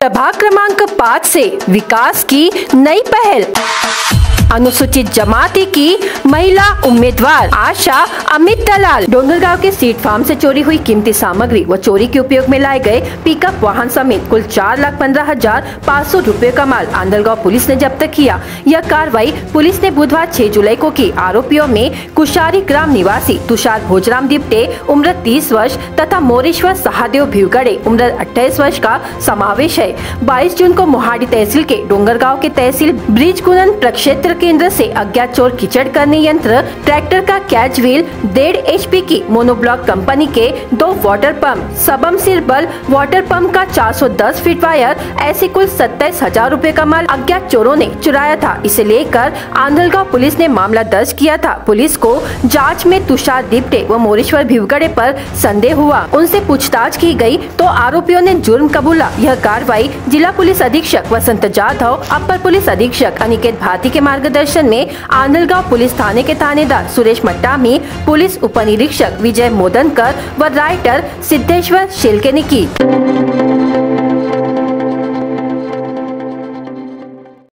प्रभाग क्रमांक पाँच से विकास की नई पहल। अनुसूचित जमाती की महिला उम्मीदवार आशा अमित दलाल। डोंगरगांव के सीट फार्म से चोरी हुई कीमती सामग्री व चोरी के उपयोग में लाए गए पिकअप वाहन समेत कुल चार लाख पंद्रह हज़ार पाँच सौ रूपए का माल आंदरगांव पुलिस ने जब्त किया। यह कार्रवाई पुलिस ने बुधवार छह जुलाई को की। आरोपियों में कुशारी ग्राम निवासी तुषार भोजराम दिप्टे, उम्र तीस वर्ष, तथा मोरेश्वर सहादेव भीवगढ़े उम्र अट्ठाईस वर्ष का समावेश है। बाईस जून को मोहाड़ी तहसील के डोंगरगांव के तहसील ब्रिज कुनन प्रक्षेत्र केंद्र से अज्ञात चोर कीचड़ करने यंत्र, ट्रैक्टर का कैच व्हील, डेढ़ एचपी की मोनोब्लॉक कंपनी के दो water pump, submersible water pump का 410 फीट वायर, ऐसे कुल सत्ताईस हज़ार रूपए का माल अज्ञात चोरों ने चुराया था। इसे लेकर आंधलगांव पुलिस ने मामला दर्ज किया था। पुलिस को जाँच में तुषार दिप्टे व मोरेश्वर भिवगड़े पर संदेह हुआ। उनसे पूछताछ की गई तो आरोपियों ने जुर्म कबूला। यह कार्रवाई जिला पुलिस अधीक्षक वसंत जाधव, अपर पुलिस अधीक्षक अनिकेत भारती के मार्गदर्शन मार्गदर्शन में आनलगांव पुलिस थाने के थानेदार सुरेश मट्टामी पुलिस उपनिरीक्षक विजय मोदनकर व राइटर सिद्धेश्वर शेलके ने की।